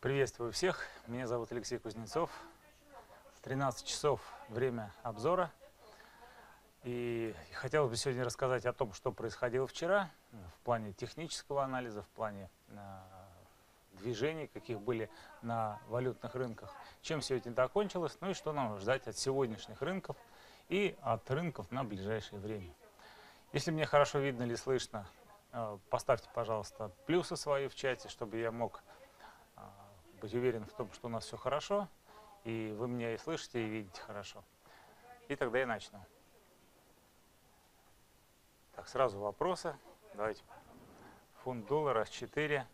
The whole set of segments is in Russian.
Приветствую всех. Меня зовут Алексей Кузнецов. 13 часов время обзора. И хотелось бы сегодня рассказать о том, что происходило вчера в плане технического анализа, в плане э, движений, каких были на валютных рынках, чем все это закончилось, ну и что нам ждать от сегодняшних рынков и от рынков на ближайшее время. Если мне хорошо видно или слышно, э, поставьте, пожалуйста, плюсы свои в чате, чтобы я мог быть уверен в том, что у нас все хорошо, и вы меня и слышите, и видите хорошо. И тогда я начну. Так, сразу вопросы. Давайте. Фунт доллара С4,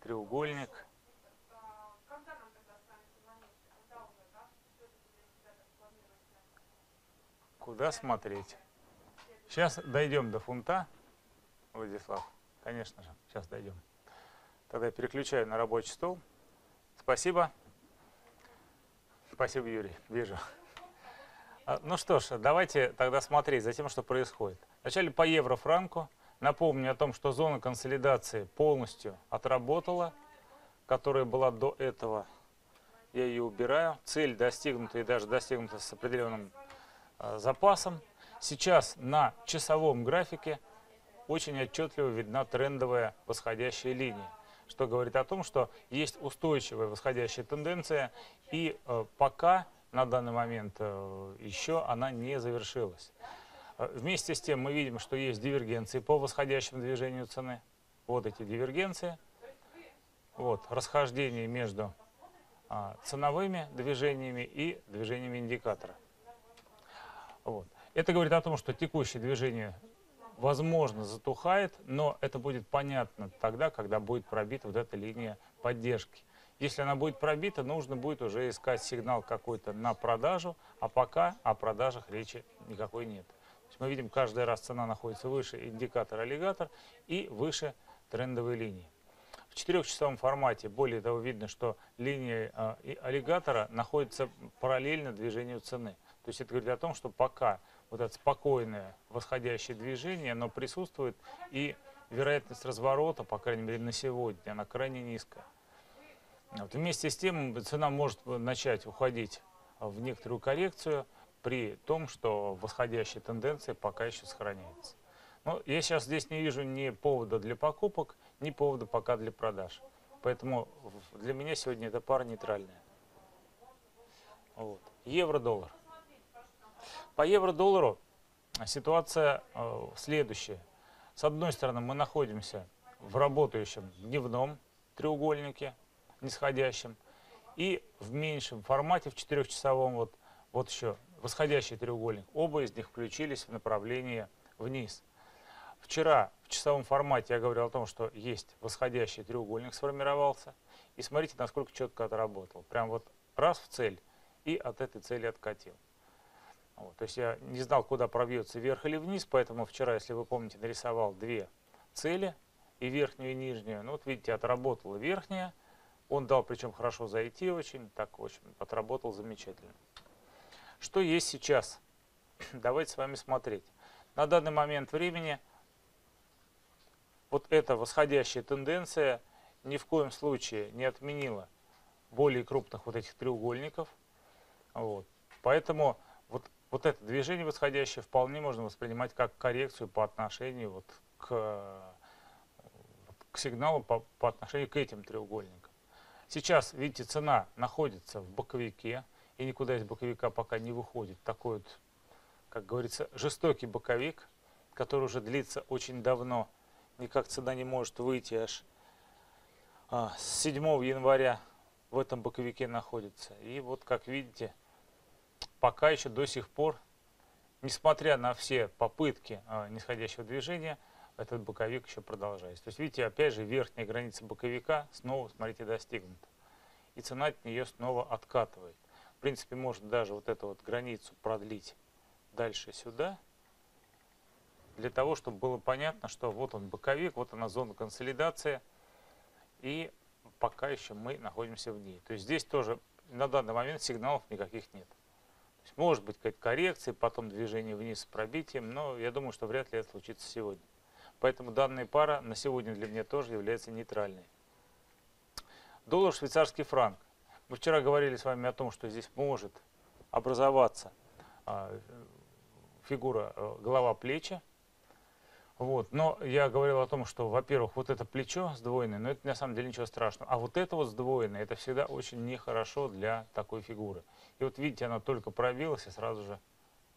треугольник. Куда смотреть? Сейчас дойдем до фунта, Владислав. Конечно же, сейчас дойдем. Тогда я переключаю на рабочий стол. Спасибо. Спасибо, Юрий. Вижу. А, ну что ж, давайте тогда смотреть за тем, что происходит. Вначале по евро-франку. Напомню о том, что зона консолидации полностью отработала, которая была до этого. Я ее убираю. Цель достигнута и даже достигнута с определенным э, запасом. Сейчас на часовом графике очень отчетливо видна трендовая восходящая линия, что говорит о том, что есть устойчивая восходящая тенденция и э, пока на данный момент э, еще она не завершилась. Э, вместе с тем мы видим, что есть дивергенции по восходящему движению цены. Вот эти дивергенции. Вот, расхождение между а, ценовыми движениями и движениями индикатора. Вот. Это говорит о том, что текущее движение возможно затухает, но это будет понятно тогда, когда будет пробита вот эта линия поддержки. Если она будет пробита, нужно будет уже искать сигнал какой-то на продажу, а пока о продажах речи никакой нет мы видим, каждый раз цена находится выше индикатора аллигатор и выше трендовой линии. В четырехчасовом формате, более того, видно, что линия э, аллигатора находится параллельно движению цены. То есть это говорит о том, что пока вот это спокойное восходящее движение, оно присутствует, и вероятность разворота, по крайней мере на сегодня, она крайне низкая. Вот. Вместе с тем цена может начать уходить в некоторую коррекцию, при том, что восходящая тенденция пока еще сохраняется. Но я сейчас здесь не вижу ни повода для покупок, ни повода пока для продаж. Поэтому для меня сегодня эта пара нейтральная. Вот. Евро-доллар. По евро-доллару ситуация э, следующая. С одной стороны, мы находимся в работающем дневном треугольнике, нисходящем, и в меньшем формате, в четырехчасовом, вот, вот еще восходящий треугольник. Оба из них включились в направлении вниз. Вчера в часовом формате я говорил о том, что есть восходящий треугольник сформировался. И смотрите, насколько четко отработал. Прям вот раз в цель и от этой цели откатил. Вот, то есть я не знал, куда пробьется вверх или вниз, поэтому вчера, если вы помните, нарисовал две цели, и верхнюю, и нижнюю. Ну вот видите, отработала верхняя, он дал причем хорошо зайти очень, так очень, отработал замечательно. Что есть сейчас? Давайте с вами смотреть. На данный момент времени вот эта восходящая тенденция ни в коем случае не отменила более крупных вот этих треугольников. Вот. Поэтому вот, это движение восходящее вполне можно воспринимать как коррекцию по отношению вот к, к сигналу по, по отношению к этим треугольникам. Сейчас, видите, цена находится в боковике и никуда из боковика пока не выходит. Такой вот, как говорится, жестокий боковик, который уже длится очень давно. Никак цена не может выйти аж а, с 7 января в этом боковике находится. И вот, как видите, пока еще до сих пор, несмотря на все попытки а, нисходящего движения, этот боковик еще продолжается. То есть, видите, опять же, верхняя граница боковика снова, смотрите, достигнута. И цена от нее снова откатывает принципе, можно даже вот эту вот границу продлить дальше сюда, для того, чтобы было понятно, что вот он боковик, вот она зона консолидации, и пока еще мы находимся в ней. То есть здесь тоже на данный момент сигналов никаких нет. Есть может быть какая-то коррекция, потом движение вниз с пробитием, но я думаю, что вряд ли это случится сегодня. Поэтому данная пара на сегодня для меня тоже является нейтральной. Доллар, швейцарский франк. Мы вчера говорили с вами о том, что здесь может образоваться а, фигура э, голова-плечи. Вот. Но я говорил о том, что, во-первых, вот это плечо сдвоенное, но это на самом деле ничего страшного. А вот это вот сдвоенное, это всегда очень нехорошо для такой фигуры. И вот видите, она только пробилась и сразу же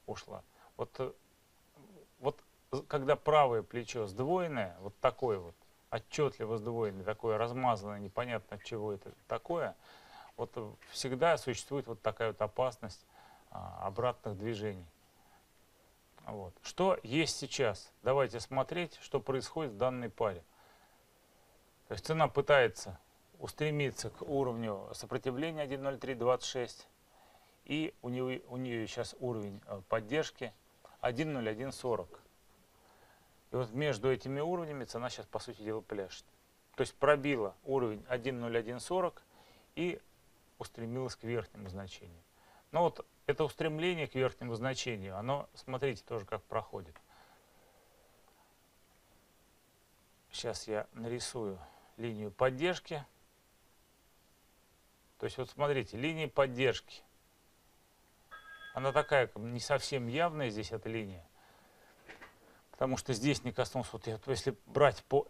ушла. Вот, э, вот когда правое плечо сдвоенное, вот такое вот, отчетливо сдвоенное, такое размазанное, непонятно от чего это такое, вот всегда существует вот такая вот опасность а, обратных движений. Вот. Что есть сейчас? Давайте смотреть, что происходит в данной паре. То есть цена пытается устремиться к уровню сопротивления 1.0326. И у нее, у нее сейчас уровень э, поддержки 1.0140. И вот между этими уровнями цена сейчас, по сути дела, пляшет. То есть пробила уровень 1.0140 и устремилась к верхнему значению. Но вот это устремление к верхнему значению, оно, смотрите, тоже как проходит. Сейчас я нарисую линию поддержки. То есть вот смотрите, линия поддержки. Она такая не совсем явная здесь эта линия. Потому что здесь не коснулся, вот если брать по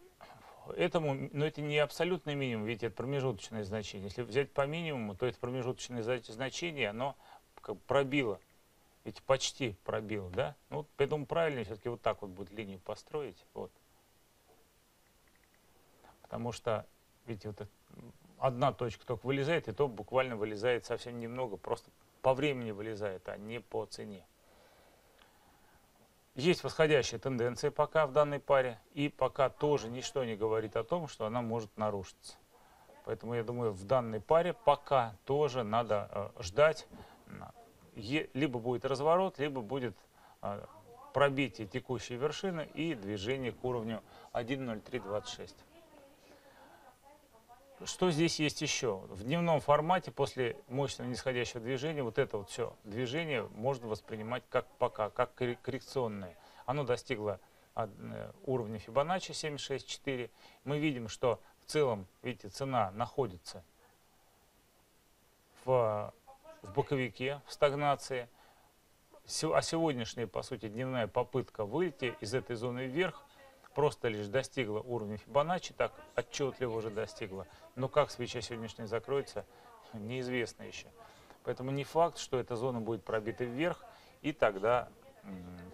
этому, но это не абсолютный минимум, ведь это промежуточное значение. Если взять по минимуму, то это промежуточное значение, оно как пробило, ведь почти пробило, да? Ну, вот, поэтому правильно все-таки вот так вот будет линию построить, вот. Потому что, видите, вот одна точка только вылезает, и то буквально вылезает совсем немного, просто по времени вылезает, а не по цене. Есть восходящая тенденция пока в данной паре, и пока тоже ничто не говорит о том, что она может нарушиться. Поэтому я думаю, в данной паре пока тоже надо э, ждать либо будет разворот, либо будет а, пробитие текущей вершины и движение к уровню 1.0326. Что здесь есть еще? В дневном формате после мощного нисходящего движения вот это вот все движение можно воспринимать как пока, как коррекционное. Оно достигло э, уровня Фибоначчи 764. Мы видим, что в целом, видите, цена находится в в боковике, в стагнации. А сегодняшняя, по сути, дневная попытка выйти из этой зоны вверх просто лишь достигла уровня Фибоначчи, так отчетливо уже достигла. Но как свеча сегодняшняя закроется, неизвестно еще. Поэтому не факт, что эта зона будет пробита вверх, и тогда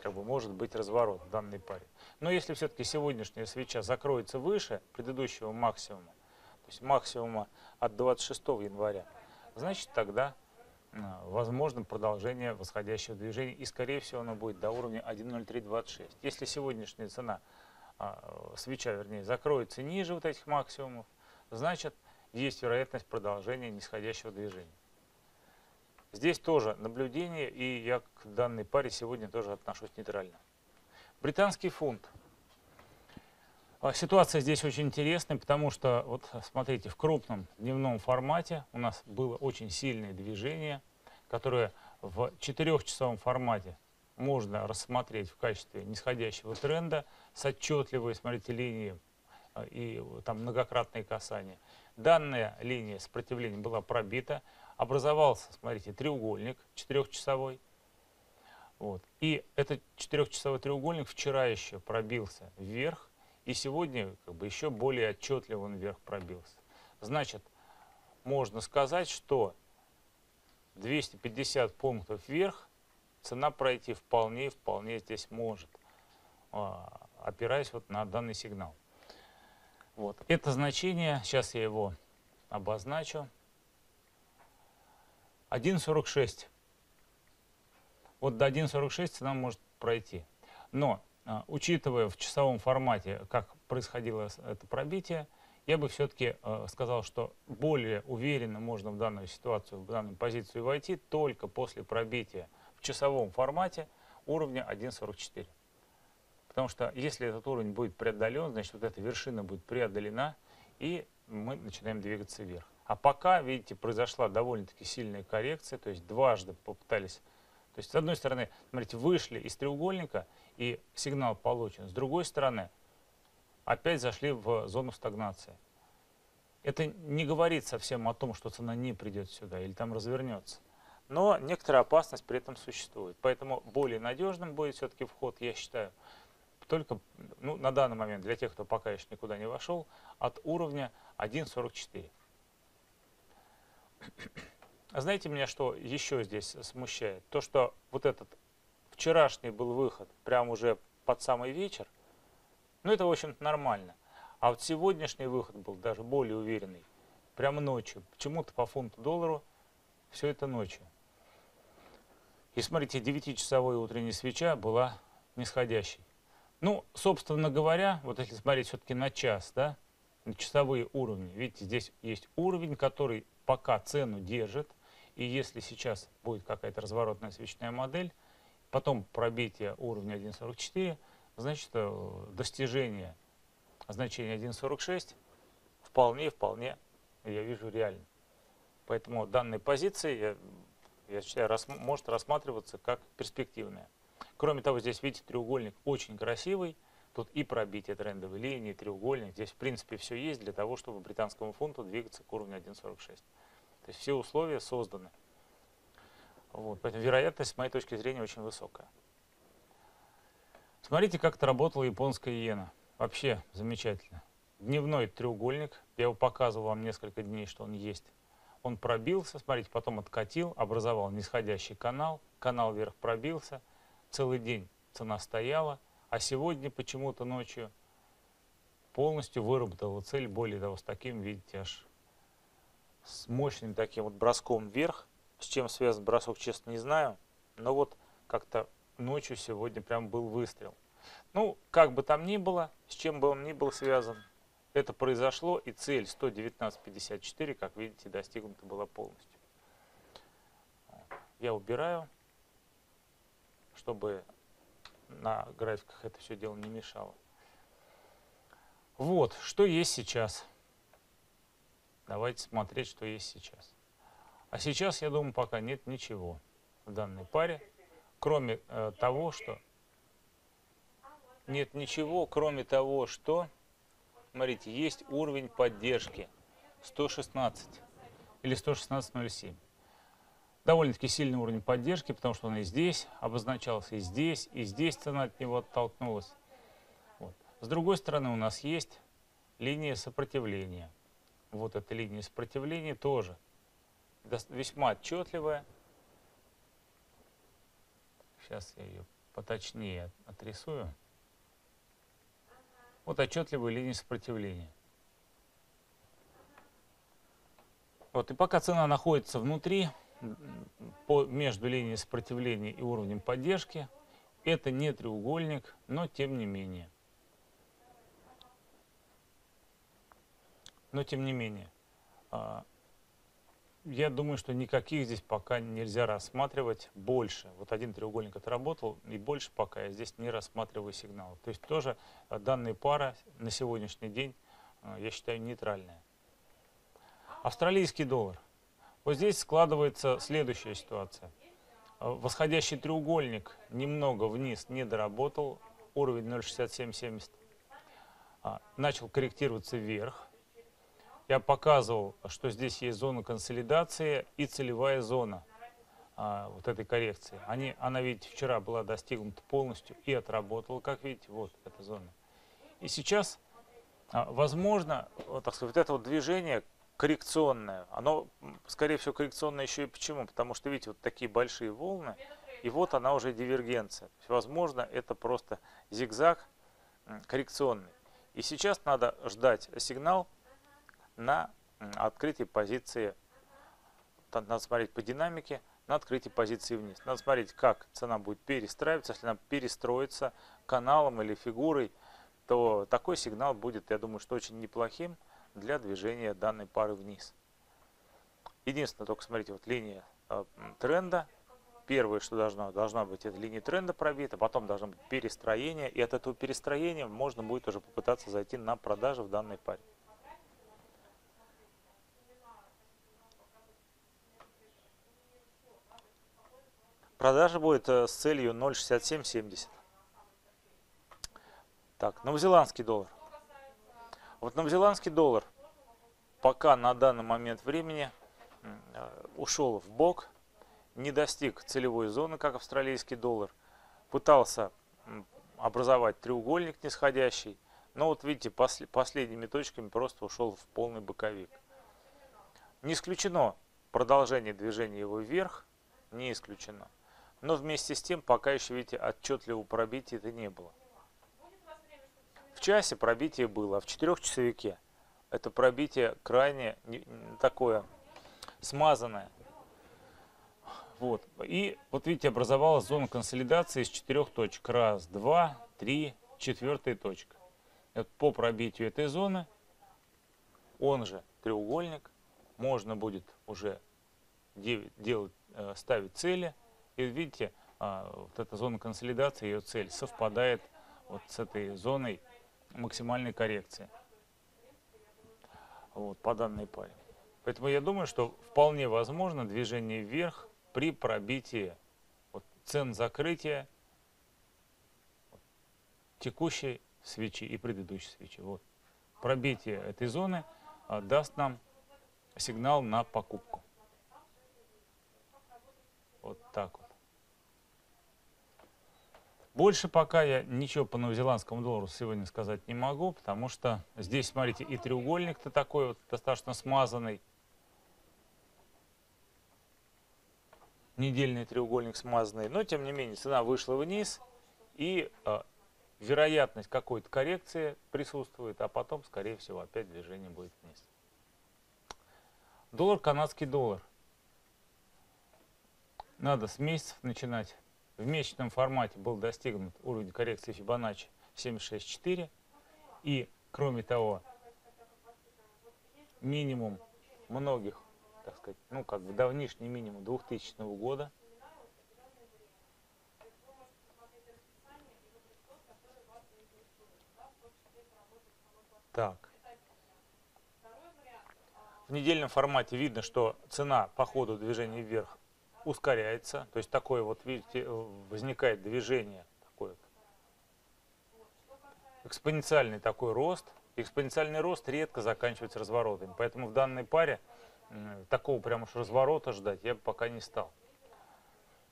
как бы, может быть разворот в данной паре. Но если все-таки сегодняшняя свеча закроется выше предыдущего максимума, то есть максимума от 26 января, значит тогда возможно продолжение восходящего движения, и скорее всего оно будет до уровня 1.0326. Если сегодняшняя цена, а, свеча вернее, закроется ниже вот этих максимумов, значит есть вероятность продолжения нисходящего движения. Здесь тоже наблюдение, и я к данной паре сегодня тоже отношусь нейтрально. Британский фунт. А, ситуация здесь очень интересная, потому что, вот смотрите, в крупном дневном формате у нас было очень сильное движение, которое в четырехчасовом формате можно рассмотреть в качестве нисходящего тренда с отчетливой, смотрите, линией а, и там многократные касания. Данная линия сопротивления была пробита, образовался, смотрите, треугольник четырехчасовой. Вот. И этот четырехчасовой треугольник вчера еще пробился вверх, и сегодня как бы еще более отчетливо он вверх пробился. Значит, можно сказать, что 250 пунктов вверх цена пройти вполне, вполне здесь может, а, опираясь вот на данный сигнал. Вот. Это значение, сейчас я его обозначу, 1.46. Вот до 1.46 цена может пройти. Но учитывая в часовом формате, как происходило это пробитие, я бы все-таки э, сказал, что более уверенно можно в данную ситуацию, в данную позицию войти только после пробития в часовом формате уровня 1.44. Потому что если этот уровень будет преодолен, значит вот эта вершина будет преодолена, и мы начинаем двигаться вверх. А пока, видите, произошла довольно-таки сильная коррекция, то есть дважды попытались то есть, с одной стороны, смотрите, вышли из треугольника, и сигнал получен. С другой стороны, опять зашли в зону стагнации. Это не говорит совсем о том, что цена не придет сюда или там развернется. Но некоторая опасность при этом существует. Поэтому более надежным будет все-таки вход, я считаю, только ну, на данный момент, для тех, кто пока еще никуда не вошел, от уровня 1.44. А знаете меня, что еще здесь смущает? То, что вот этот вчерашний был выход прямо уже под самый вечер, ну это, в общем-то, нормально. А вот сегодняшний выход был даже более уверенный. Прямо ночью. Почему-то по фунту доллару все это ночью. И смотрите, 9-часовая утренняя свеча была нисходящей. Ну, собственно говоря, вот если смотреть все-таки на час, да, на часовые уровни, видите, здесь есть уровень, который пока цену держит, и если сейчас будет какая-то разворотная свечная модель, потом пробитие уровня 1.44, значит, э, достижение значение 1.46 вполне, вполне, я вижу реально. Поэтому данные позиции, я, я считаю, рас, может рассматриваться как перспективная. Кроме того, здесь, видите, треугольник очень красивый. Тут и пробитие трендовой линии, треугольник. Здесь, в принципе, все есть для того, чтобы британскому фунту двигаться к уровню 1.46. То есть все условия созданы. Вот, поэтому вероятность, с моей точки зрения, очень высокая. Смотрите, как это работала японская иена. Вообще замечательно. Дневной треугольник. Я его показывал вам несколько дней, что он есть. Он пробился, смотрите, потом откатил, образовал нисходящий канал. Канал вверх пробился. Целый день цена стояла. А сегодня почему-то ночью полностью выработала цель. Более того, с таким, видите, аж с мощным таким вот броском вверх. С чем связан бросок, честно, не знаю. Но вот как-то ночью сегодня прям был выстрел. Ну, как бы там ни было, с чем бы он ни был связан, это произошло, и цель 119.54, как видите, достигнута была полностью. Я убираю, чтобы на графиках это все дело не мешало. Вот, что есть сейчас. Давайте смотреть, что есть сейчас. А сейчас, я думаю, пока нет ничего в данной паре, кроме э, того, что нет ничего, кроме того, что, смотрите, есть уровень поддержки 116 или 116.07. Довольно-таки сильный уровень поддержки, потому что он и здесь обозначался, и здесь, и здесь цена от него оттолкнулась. Вот. С другой стороны у нас есть линия сопротивления. Вот эта линия сопротивления тоже весьма отчетливая. Сейчас я ее поточнее отрисую. Вот отчетливые линии сопротивления. Вот, и пока цена находится внутри, по, между линией сопротивления и уровнем поддержки, это не треугольник, но тем не менее. Но тем не менее. А, я думаю, что никаких здесь пока нельзя рассматривать больше. Вот один треугольник отработал, и больше пока я здесь не рассматриваю сигнал. То есть тоже э, данная пара на сегодняшний день, э, я считаю, нейтральная. Австралийский доллар. Вот здесь складывается следующая ситуация. Восходящий треугольник немного вниз не доработал, уровень 0,6770. А, начал корректироваться вверх я показывал, что здесь есть зона консолидации и целевая зона а, вот этой коррекции. Они, она, видите, вчера была достигнута полностью и отработала, как видите, вот эта зона. И сейчас, а, возможно, вот, так сказать, вот это вот движение коррекционное, оно, скорее всего, коррекционное еще и почему? Потому что, видите, вот такие большие волны, и вот она уже дивергенция. Возможно, это просто зигзаг коррекционный. И сейчас надо ждать сигнал, на открытие позиции, надо смотреть по динамике, на открытие позиции вниз. Надо смотреть, как цена будет перестраиваться. Если она перестроится каналом или фигурой, то такой сигнал будет, я думаю, что очень неплохим для движения данной пары вниз. Единственное, только смотрите, вот линия э, тренда. Первое, что должно, должна быть, это линия тренда пробита, потом должно быть перестроение. И от этого перестроения можно будет уже попытаться зайти на продажи в данной паре. Продажа будет э, с целью 0,6770. Так, новозеландский доллар. Вот новозеландский доллар. пока на данный момент времени э, ушел в бок, не достиг целевой зоны, как австралийский доллар, пытался образовать треугольник нисходящий, но вот видите, после, последними точками просто ушел в полный боковик. Не исключено продолжение движения его вверх, не исключено. Но вместе с тем, пока еще, видите, отчетливого пробития это не было. В часе пробитие было, а в четырехчасовике это пробитие крайне такое смазанное. Вот. И вот видите, образовалась зона консолидации из четырех точек. Раз, два, три, четвертая точка. Это по пробитию этой зоны, он же треугольник, можно будет уже делать, э, ставить цели. И видите, а, вот эта зона консолидации, ее цель совпадает вот с этой зоной максимальной коррекции вот, по данной паре. Поэтому я думаю, что вполне возможно движение вверх при пробитии вот, цен закрытия текущей свечи и предыдущей свечи. Вот. Пробитие этой зоны а, даст нам сигнал на покупку. Вот так вот. Больше пока я ничего по новозеландскому доллару сегодня сказать не могу, потому что здесь, смотрите, и треугольник-то такой вот достаточно смазанный. Недельный треугольник смазанный, но тем не менее цена вышла вниз и э, вероятность какой-то коррекции присутствует, а потом, скорее всего, опять движение будет вниз. Доллар, канадский доллар. Надо с месяцев начинать. В месячном формате был достигнут уровень коррекции Фибоначчи 76.4. И, кроме того, минимум многих, так сказать, ну, как бы давнишний минимум 2000 года. Так. В недельном формате видно, что цена по ходу движения вверх ускоряется. То есть такое вот, видите, возникает движение, такое экспоненциальный такой рост. Экспоненциальный рост редко заканчивается разворотами. Поэтому в данной паре такого прям уж разворота ждать я пока не стал.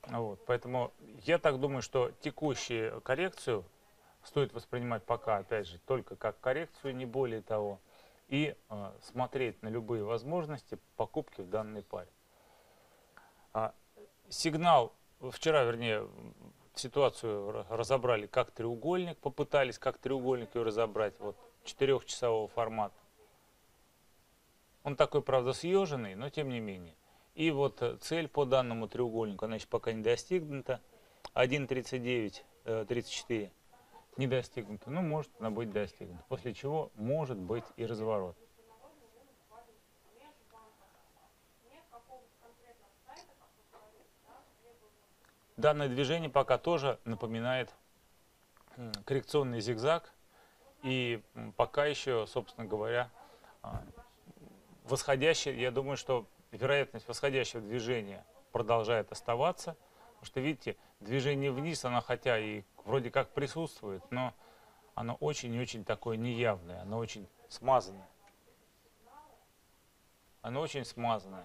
Вот, поэтому я так думаю, что текущую коррекцию стоит воспринимать пока, опять же, только как коррекцию, не более того, и э, смотреть на любые возможности покупки в данной паре. А, сигнал, вчера, вернее, ситуацию разобрали как треугольник, попытались как треугольник ее разобрать, вот, четырехчасового формата. Он такой, правда, съеженный, но тем не менее. И вот э, цель по данному треугольнику, она еще пока не достигнута. 1.39, 34 э, не достигнута. Ну, может она быть достигнута. После чего может быть и разворот. Данное движение пока тоже напоминает коррекционный зигзаг. И пока еще, собственно говоря, а, восходящее, я думаю, что вероятность восходящего движения продолжает оставаться. Потому что, видите, движение вниз, оно хотя и вроде как присутствует, но оно очень и очень такое неявное, оно очень смазанное. Оно очень смазанное.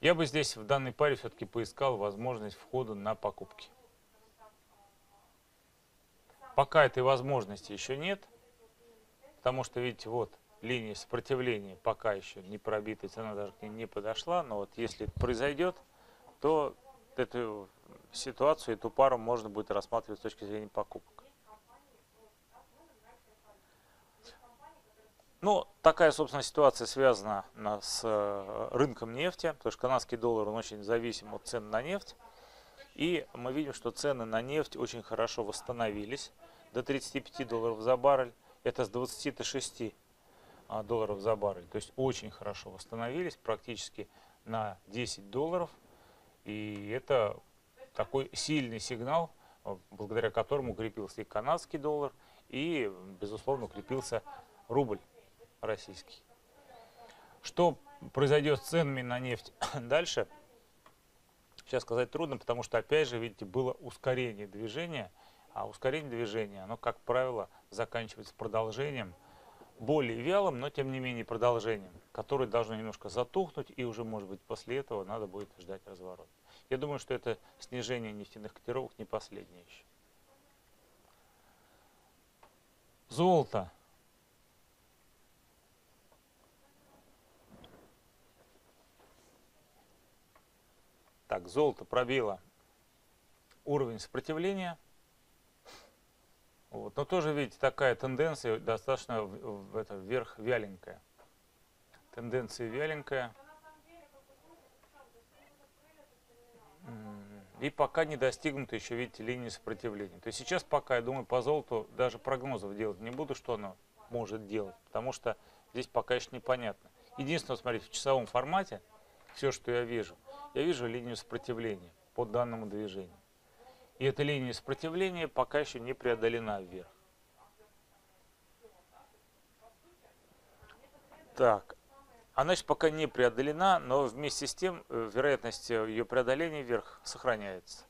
Я бы здесь в данной паре все-таки поискал возможность входа на покупки. Пока этой возможности еще нет, потому что, видите, вот линия сопротивления пока еще не пробита, цена даже к ней не подошла, но вот если это произойдет, то эту ситуацию, эту пару можно будет рассматривать с точки зрения покупок. Ну, такая, собственно, ситуация связана с э, рынком нефти, потому что канадский доллар, он очень зависим от цен на нефть. И мы видим, что цены на нефть очень хорошо восстановились до 35 долларов за баррель. Это с 26 а, долларов за баррель. То есть очень хорошо восстановились, практически на 10 долларов. И это такой сильный сигнал, э, благодаря которому укрепился и канадский доллар, и, безусловно, укрепился рубль российский. Что произойдет с ценами на нефть дальше, сейчас сказать трудно, потому что, опять же, видите, было ускорение движения, А ускорение движения, оно, как правило, заканчивается продолжением, более вялым, но тем не менее продолжением, которое должно немножко затухнуть, и уже, может быть, после этого надо будет ждать разворот. Я думаю, что это снижение нефтяных котировок не последнее еще. Золото. Так, золото пробило уровень сопротивления. Вот. Но тоже, видите, такая тенденция достаточно в, в это, вверх вяленькая. Тенденция вяленькая. И пока не достигнута еще, видите, линии сопротивления. То есть сейчас пока, я думаю, по золоту даже прогнозов делать не буду, что оно может делать. Потому что здесь пока еще непонятно. Единственное, смотрите, в часовом формате, все, что я вижу, я вижу линию сопротивления по данному движению. И эта линия сопротивления пока еще не преодолена вверх. Так, она еще пока не преодолена, но вместе с тем э, вероятность ее преодоления вверх сохраняется.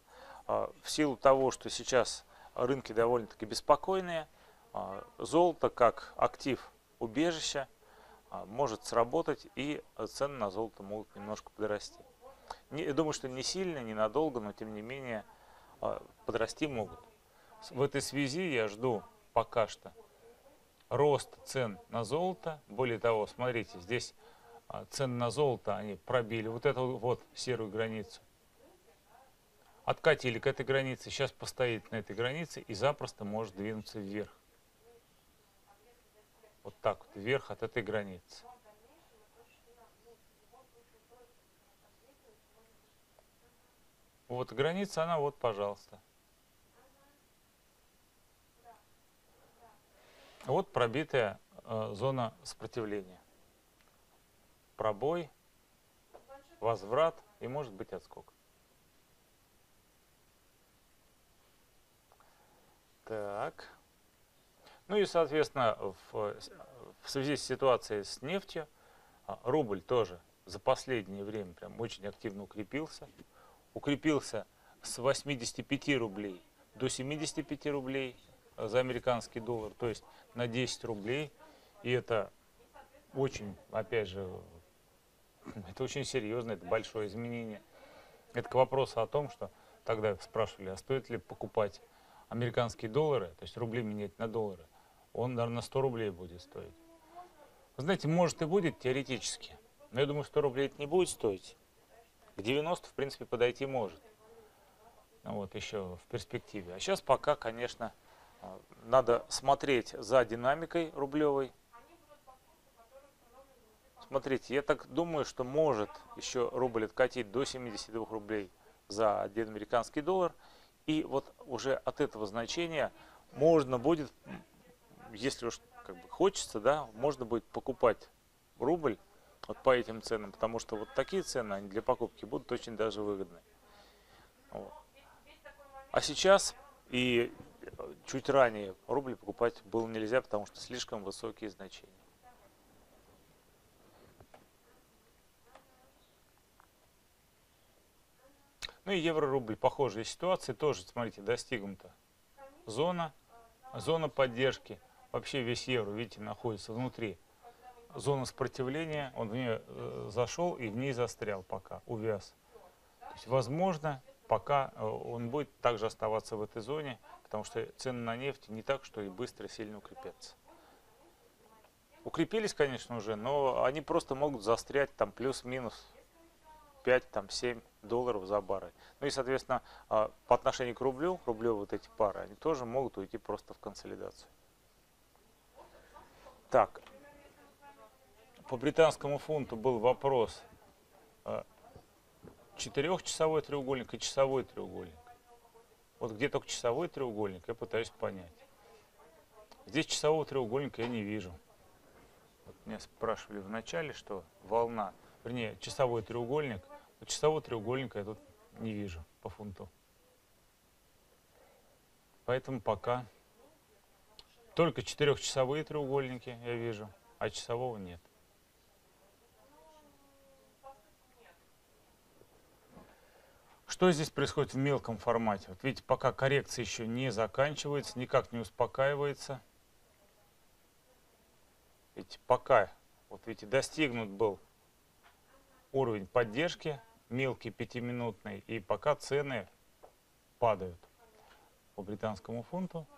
А, в силу того, что сейчас рынки довольно-таки беспокойные, а, золото как актив убежища может сработать и цены на золото могут немножко подрасти. Я думаю, что не сильно, не надолго, но тем не менее подрасти могут. В этой связи я жду пока что рост цен на золото. Более того, смотрите, здесь а, цены на золото, они пробили вот эту вот серую границу. Откатили к этой границе, сейчас постоит на этой границе и запросто может двинуться вверх. Вот так вот, вверх от этой границы. Вот граница, она вот, пожалуйста. Вот пробитая э, зона сопротивления пробой, возврат и может быть отскок. Так. Ну и, соответственно, в, в связи с ситуацией с нефтью, а, рубль тоже за последнее время прям очень активно укрепился. Укрепился с 85 рублей до 75 рублей за американский доллар, то есть на 10 рублей. И это очень, опять же, это очень серьезно, это большое изменение. Это к вопросу о том, что тогда спрашивали, а стоит ли покупать американские доллары, то есть рубли менять на доллары. Он, наверное, 100 рублей будет стоить. Вы знаете, может и будет теоретически, но я думаю, 100 рублей это не будет стоить. К 90, в принципе, подойти может. Вот еще в перспективе. А сейчас пока, конечно, надо смотреть за динамикой рублевой, Смотрите, я так думаю, что может еще рубль откатить до 72 рублей за один американский доллар. И вот уже от этого значения можно будет, если уж как бы хочется, да, можно будет покупать рубль вот по этим ценам, потому что вот такие цены они для покупки будут очень даже выгодны. Вот. А сейчас и чуть ранее рубль покупать было нельзя, потому что слишком высокие значения. Ну и евро-рубль, похожая ситуация, тоже, смотрите, достигнута зона, зона поддержки. Вообще весь евро, видите, находится внутри зона сопротивления, он в нее э, зашел и в ней застрял пока, увяз. То есть, возможно, пока э, он будет также оставаться в этой зоне, потому что цены на нефть не так, что и быстро сильно укрепятся. Укрепились, конечно, уже, но они просто могут застрять там плюс-минус 5-7 долларов за баррель. Ну и, соответственно, а, по отношению к рублю, рублю вот эти пары, они тоже могут уйти просто в консолидацию. Так, по британскому фунту был вопрос а, четырехчасовой треугольник и часовой треугольник. Вот где только часовой треугольник, я пытаюсь понять. Здесь часового треугольника я не вижу. Вот меня спрашивали в начале, что волна, вернее, часовой треугольник – Часового треугольника я тут не вижу по фунту. Поэтому пока только четырехчасовые треугольники я вижу, а часового нет. Что здесь происходит в мелком формате? Вот видите, пока коррекция еще не заканчивается, никак не успокаивается. Видите, пока, вот видите, достигнут был уровень поддержки, мелкий пятиминутный, и пока цены падают по британскому фунту,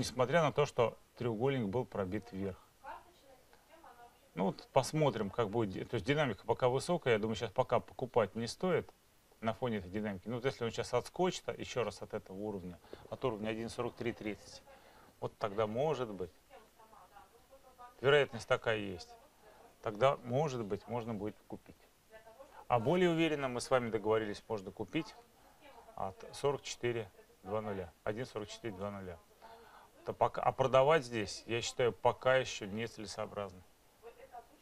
несмотря на то, что треугольник был пробит вверх. Ну вот посмотрим, как будет. То есть динамика пока высокая, я думаю, сейчас пока покупать не стоит на фоне этой динамики. Ну вот если он сейчас отскочит еще раз от этого уровня, от уровня 1.4330, вот тогда может быть, вероятность такая есть, тогда может быть можно будет купить. А более уверенно мы с вами договорились, можно купить от 44.20, 1.44.20. Пока, а продавать здесь, я считаю, пока еще нецелесообразно.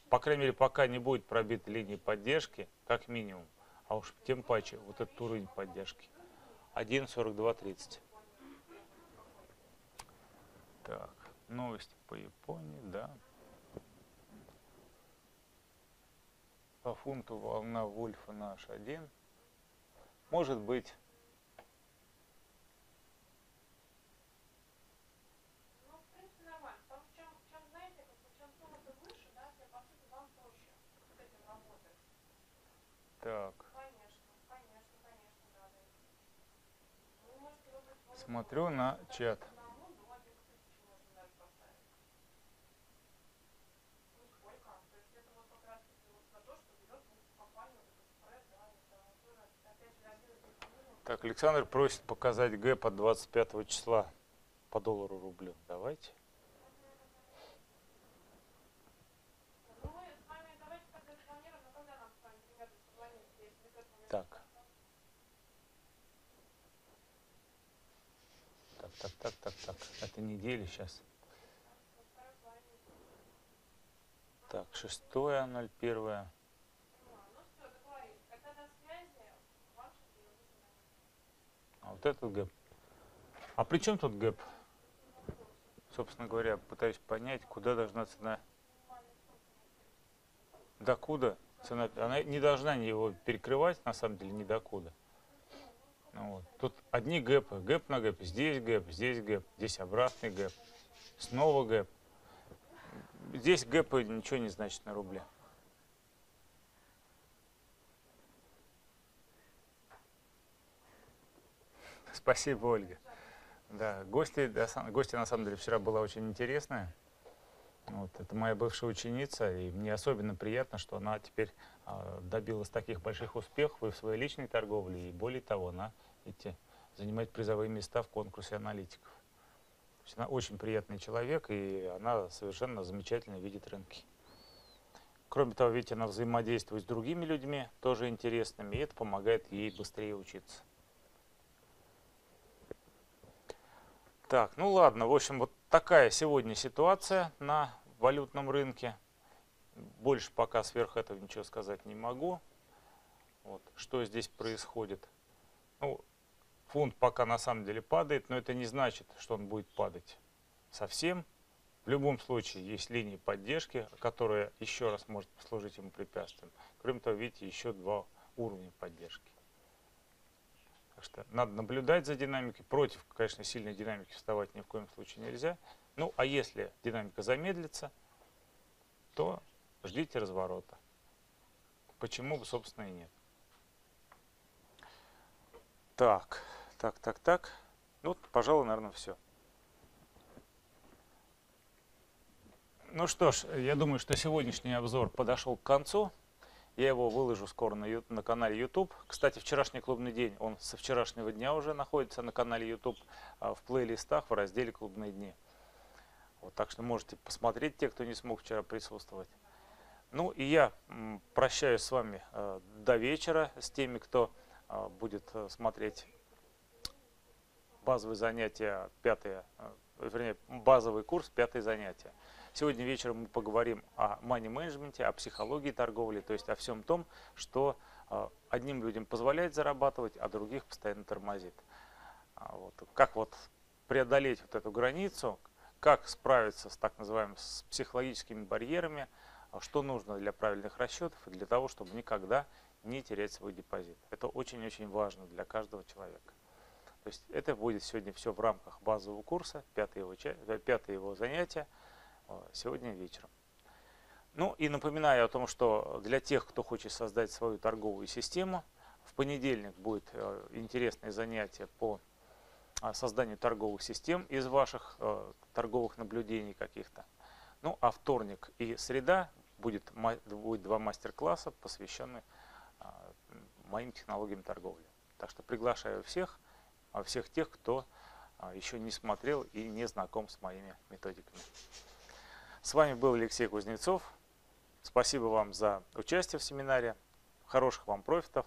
По крайней мере, пока не будет пробита линия поддержки, как минимум. А уж тем паче, вот этот уровень поддержки. 1.4230. Так, новости по Японии, да. По фунту волна Вольфа наш один. Может быть Так. Смотрю на чат. Так, Александр просит показать гэп от 25 числа по доллару рублю. Давайте. Так. Так, так, так, так. Это неделя сейчас. Так, шестое, ноль первое. А вот этот гэп. А при чем тут гэп? Собственно говоря, пытаюсь понять, куда должна цена. До куда? Цена, она не должна его перекрывать, на самом деле, ни докуда. Ну, вот. Тут одни гэпы, гэп на гэп, здесь гэп, здесь гэп, здесь обратный гэп, снова гэп. Здесь гэпы ничего не значит на рубле. Спасибо, Ольга. Да, гости, гости на самом деле вчера была очень интересная. Вот, это моя бывшая ученица, и мне особенно приятно, что она теперь э, добилась таких больших успехов и в своей личной торговле, и более того, она эти, занимает призовые места в конкурсе аналитиков. То есть она очень приятный человек, и она совершенно замечательно видит рынки. Кроме того, видите, она взаимодействует с другими людьми, тоже интересными, и это помогает ей быстрее учиться. Так, ну ладно, в общем, вот такая сегодня ситуация на валютном рынке. Больше пока сверх этого ничего сказать не могу. Вот, что здесь происходит? Ну, фунт пока на самом деле падает, но это не значит, что он будет падать совсем. В любом случае есть линии поддержки, которая еще раз может послужить ему препятствием. Кроме того, видите, еще два уровня поддержки. Так что надо наблюдать за динамикой. Против, конечно, сильной динамики вставать ни в коем случае нельзя. Ну, а если динамика замедлится, то ждите разворота. Почему бы, собственно, и нет. Так, так, так, так. Ну, пожалуй, наверное, все. Ну что ж, я думаю, что сегодняшний обзор подошел к концу. Я его выложу скоро на, на канале YouTube. Кстати, вчерашний клубный день, он со вчерашнего дня уже находится на канале YouTube а, в плейлистах в разделе «Клубные дни». Вот, так что можете посмотреть, те, кто не смог вчера присутствовать. Ну и я прощаюсь с вами э, до вечера, с теми, кто э, будет смотреть базовые занятия, пятые, вернее, базовый курс, пятое занятие. Сегодня вечером мы поговорим о мани-менеджменте, о психологии торговли, то есть о всем том, что а, одним людям позволяет зарабатывать, а других постоянно тормозит. А, вот. Как вот преодолеть вот эту границу, как справиться с так называемыми с психологическими барьерами, а, что нужно для правильных расчетов и для того, чтобы никогда не терять свой депозит. Это очень-очень важно для каждого человека. То есть это будет сегодня все в рамках базового курса, пятое его, пятое его занятие, сегодня вечером. Ну и напоминаю о том, что для тех, кто хочет создать свою торговую систему, в понедельник будет э, интересное занятие по созданию торговых систем из ваших торговых наблюдений каких-то. Ну а вторник и среда будет, будет два мастер-класса, посвященные моим технологиям торговли. Так что приглашаю всех, а, всех тех, кто еще не смотрел и не знаком с моими методиками. С вами был Алексей Кузнецов. Спасибо вам за участие в семинаре. Хороших вам профитов.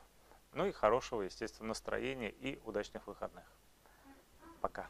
Ну и хорошего, естественно, настроения и удачных выходных. Пока.